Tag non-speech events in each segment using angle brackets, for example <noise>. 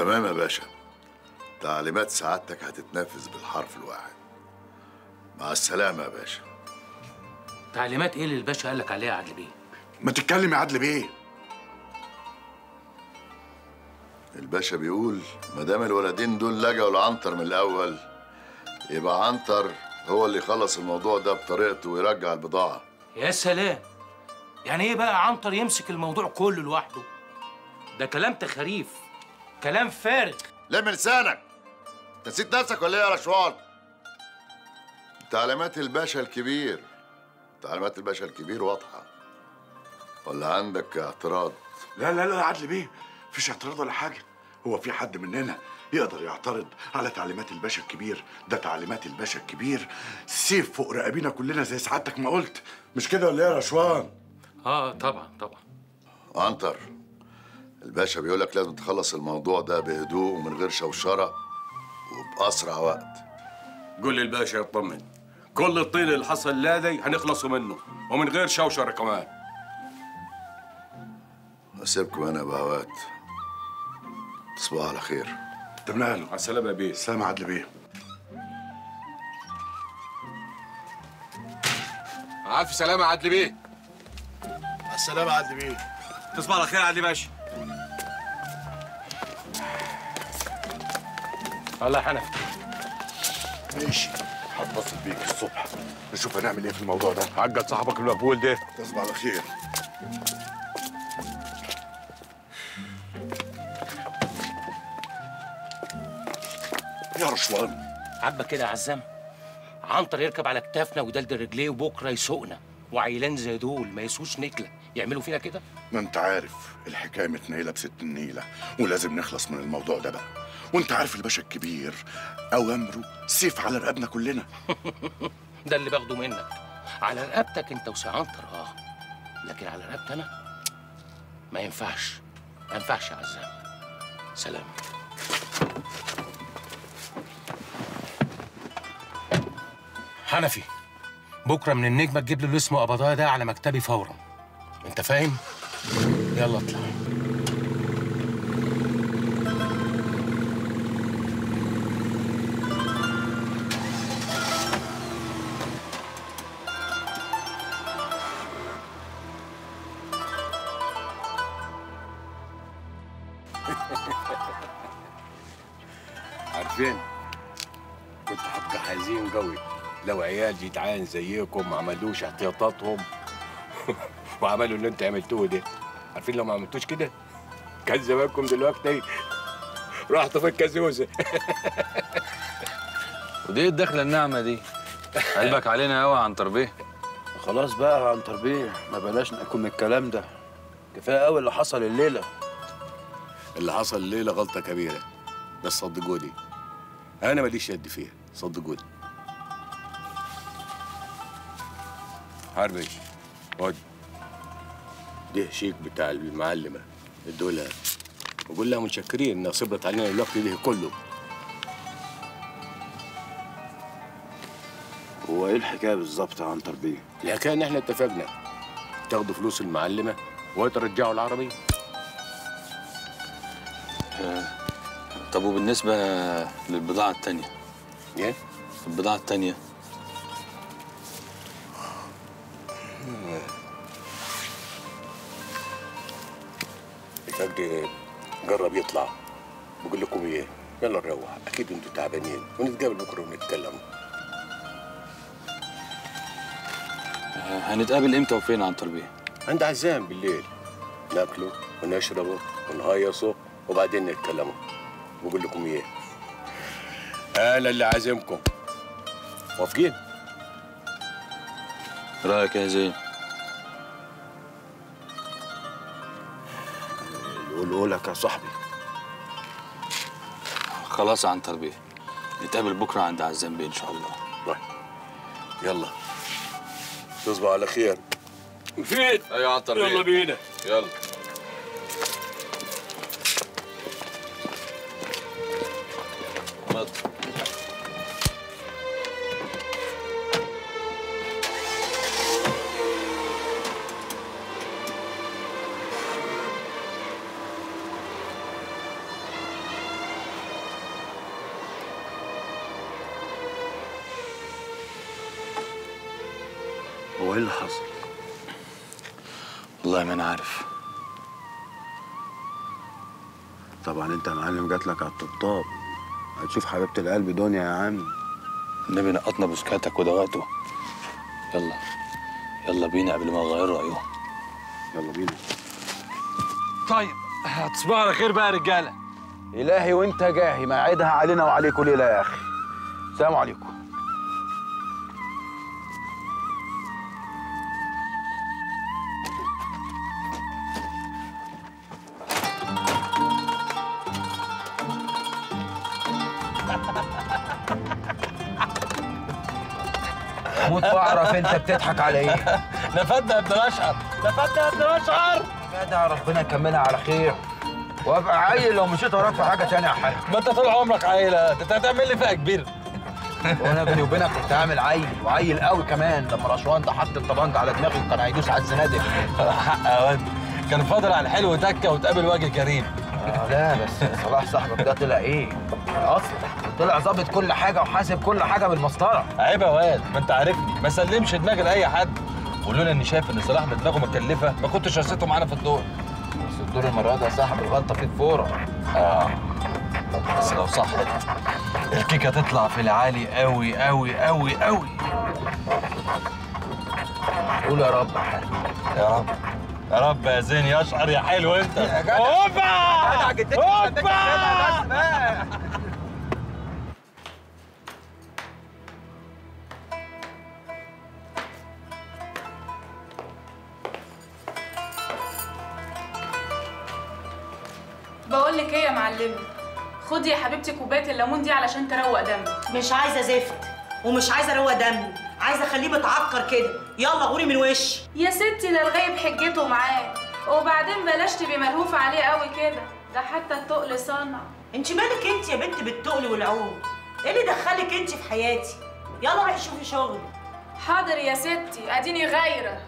تمام يا باشا. تعليمات سعادتك هتتنفذ بالحرف الواحد. مع السلامة يا باشا. تعليمات إيه اللي الباشا قال لك عليها يا عدل بيه؟ ما تتكلم يا عدل بيه. الباشا بيقول ما دام الولدين دول لجأوا لعنتر من الأول يبقى عنتر هو اللي يخلص الموضوع ده بطريقته ويرجع البضاعة. يا سلام! يعني إيه بقى عنتر يمسك الموضوع كله لوحده؟ ده كلام تخاريف. كلام فارغ. لم لسانك؟ أنت نسيت نفسك ولا إيه يا رشوان؟ تعليمات الباشا الكبير. تعليمات الباشا الكبير واضحة. ولا عندك اعتراض؟ لا لا لا يا عدل بيه. مفيش اعتراض ولا حاجة. هو في حد مننا يقدر يعترض على تعليمات الباشا الكبير؟ ده تعليمات الباشا الكبير. سيف فوق رقابينا كلنا زي سعادتك ما قلت. مش كده ولا إيه يا رشوان؟ آه طبعا طبعا. عنتر الباشا بيقول لك لازم تخلص الموضوع ده بهدوء ومن غير شوشرة وبأسرع وقت. قول للباشا يطمن كل الطين اللي حصل لادي هنخلصوا منه ومن غير شوشرة كمان. أسيبكم أنا بهوات تصبحوا على خير. تمام على السلامة يا بيه. سلام يا عدل بيه. الف سلامه يا عدلي بيه. مع السلامة يا عدل بيه. تصبح على خير يا عدلي باشا. الله يا حنفي ماشي. هتصل بيك الصبح. نشوف هنعمل إيه في الموضوع ده. عقد صاحبك المقبول ده. تصبح على خير. يا رشوان. عبا كده يا عزام. عنتر يركب على كتافنا ويدلدل رجليه وبكرة يسوقنا. وعيلان زي دول ما يسوش نكله يعملوا فينا كده؟ ما انت عارف الحكاية متنيلة بست النيلة ولازم نخلص من الموضوع ده بقى. وانت عارف الباشا الكبير أوامره سيف على رقبنا كلنا. <laughs> ده اللي باخده منك. على رقبتك انت وسي عنتر آه لكن على رقبتي أنا؟ ما ينفعش. ما ينفعش يا عزام. سلام. حنفي. بكرة من النجمة تجيب لي اللي اسمه قبضايا ده على مكتبي فورا. أنت فاهم؟ يلا اطلع. عارفين؟ كنت هبقى حزين قوي. لو عيال جدعان زيكم ما عملوش احتياطاتهم. <laughs> وعملوا اللي انت عملتوه ده. عارفين لو ما عملتوش كده؟ كان زمانكم دلوقتي رحتوا في الكازوزة. <laughs> ودي الدخلة الناعمة دي؟ قلبك علينا قوي عن تربية. خلاص بقى يا عن تربية ما بلاش ناكل من الكلام ده. كفاية قوي اللي حصل الليلة. اللي حصل الليلة غلطة كبيرة. بس صدقوني أنا ماليش يد فيها. صدقوني حربي. خد. ده شيك بتاع المعلمة. ادولها وقول لها متشكرين إنها صبرت علينا الوقت ده كله. هو إيه الحكاية بالظبط يا عن تربيه الحكاية إن إحنا اتفقنا. تاخدوا فلوس المعلمة وترجعوا العربيه طب وبالنسبة للبضاعة التانية؟ إيه؟ البضاعة التانية؟ جرب يطلع. بقول لكم إيه؟ يلا نروح. أكيد إنتوا تعبانين. ونتقابل بكرة ونتكلم. آه، هنتقابل إمتى وفين عن تربيه عند عزام بالليل. ناكله ونشربه ونهيصه وبعدين نتكلموا بقول لكم إيه؟ أنا اللي عازمكم موافقين؟ رأيك يا زين؟ يقولوا لك يا صاحبي. خلاص عن تربية. نتقابل بكرة عند عزام بيه إن شاء الله. طيب يلا. تصبح على خير. مفيد. أيوه عن تربيه يلا بينا. يلا. هو إيه اللي حصل؟ والله ما أنا عارف. طبعا أنت يا معلم جات لك على الطبطاب. هتشوف حبيبة القلب دنيا يا عم. النبي نقطنا بسكاتك ودواته يلا يلا بينا قبل ما يغيروا رأيهم. يلا بينا. طيب تصبحوا على خير بقى يا رجالة. إلهي وأنت جاهي ما عيدها علينا وعليكم ليله يا أخي. السلام عليكم. موت واعرف انت بتضحك على إيه <laughs> نفدنا يا ابن الاشقر نفدنا يا ابن الاشقر جدع ربنا يكملها على خير. وابقى عيل لو مشيت وراك في حاجة تانية يا حاج. ما انت طول عمرك عيلة. انت هتعمل لي فيها كبير. وأنا بيني وبينك كنت عامل عيل وعيل قوي كمان. لما رشوان ده حط الطبنجة على دماغي وكان هيدوس على الزنادق. <laughs> حق يا واد كان فاضل على الحلو تكة وتقابل وجه كريم. آه لا بس صلاح صاحبك ده طلع إيه؟ أصلا طلع ظابط كل حاجة وحاسب كل حاجة بالمسطرة. عيب يا واد ما انت عارفني. ما سلمش دماغي لأي حد. ولولا إني شايف إن صلاح دماغه مكلفة. ما كنتش رصيته معانا في الدور. بس الدور المرة ده صاحب الغلطة فيك فورة. آه. بس لو صح الكيكة تطلع في العالي قوي قوي قوي قوي قول يا رب. يا يا رب. يا رب يا زين يا اشقر يا حلو أنت. هوبا هوبا بقول لك إيه يا معلمه خدي يا حبيبتي كوباية الليمون دي علشان تروق دمي. مش عايزة زفت ومش عايزة أروق دمي عايزة أخليه متعكر كده. يلا غوري من وشي. يا ستي ده الغايب حجته معاه. وبعدين بلاش تبقي ملهوفه عليه قوي كده. ده حتى التقل صنع. انت مالك انت يا بنت بالتقل والعود إيه اللي دخلك انت في حياتي؟ يلا روحي شوفي شغل. حاضر يا ستي أديني غايرة.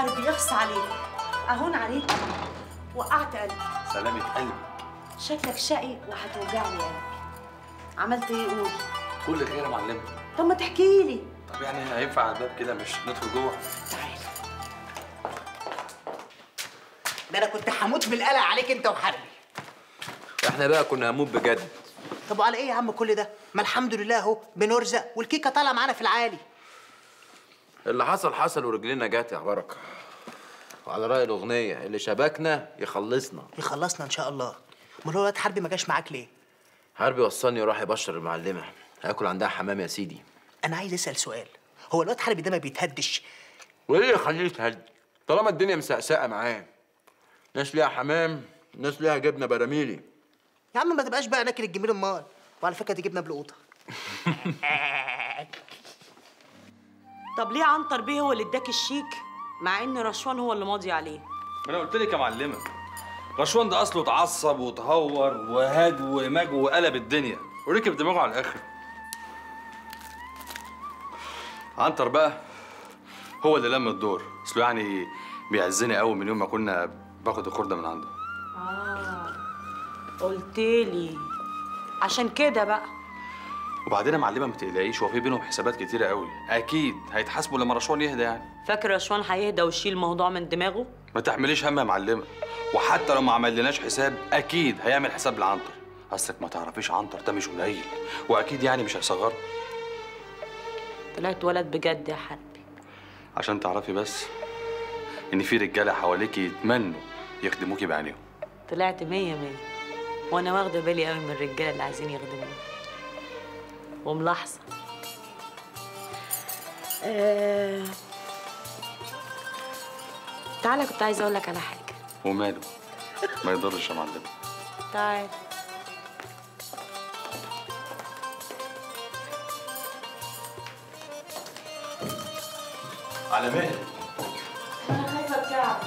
حربي يخص عليك. أهون عليك وقعت قلبي سلامة قلبي. شكلك شقي وهتوجعني قلبي عملت إيه؟ قول. كل خير يا معلم طب ما تحكي لي. طب يعني هينفع على الباب كده مش ندخل جوه؟ تعالى ده أنا كنت هموت بالقلق عليك أنت وحربي. إحنا بقى كنا هنموت بجد. طب وعلى إيه يا عم كل ده؟ ما الحمد لله أهو بنرزق والكيكة طالعة معانا في العالي. اللي حصل حصل ورجلنا جات يا بركة. وعلى رأي الأغنية اللي شبكنا يخلصنا. يخلصنا إن شاء الله. أمال هو الواد حربي ما جاش معاك ليه؟ حربي وصلني وراح يبشر المعلمة. هاكل عندها حمام يا سيدي. أنا عايز أسأل سؤال. هو الواد حربي ده ما بيتهدش؟ وإيه اللي يخليه يتهد طالما الدنيا مسقسقة معاه. ناس ليها حمام ناس ليها جبنة براميلي. يا عم ما تبقاش بقى ناكل الجميل امال وعلى فكرة دي جبنة بالقوطه <laughs> طب ليه عنتر بيه هو اللي اداك الشيك؟ مع إن رشوان هو اللي ماضي عليه. ما أنا قلت لك يا معلمة. رشوان ده أصله اتعصب وتهور وهاج وماج وقلب الدنيا وركب دماغه على الآخر. عنتر بقى هو اللي لم الدور. أصله يعني بيعزني قوي من يوم ما كنا باخد الخرده من عنده. آه قلت لي. عشان كده بقى. وبعدين يا معلمة ما تقلقيش هو في بينهم حسابات كتيرة قوي. أكيد هيتحاسبوا لما رشوان يهدى يعني. فاكر رشوان هيهدى ويشيل الموضوع من دماغه؟ ما تحمليش هم يا معلمة. وحتى لو ما عملناش حساب أكيد هيعمل حساب لعنتر. أصلك ما تعرفيش عنتر ده مش قليل وأكيد يعني مش هيصغر. طلعت ولد بجد يا حربي عشان تعرفي بس إن في رجالة حواليكي يتمنوا يخدموكي بعينيهم. طلعت مية مية وأنا واخدة بالي قوي من الرجالة اللي عايزين يخدموني. وملاحظة. آه... تعالى كنت عايزة أقول لك على حاجة. وماله؟ ما يضرش يا معلمه تعال على مهل أنا خايفة بتعب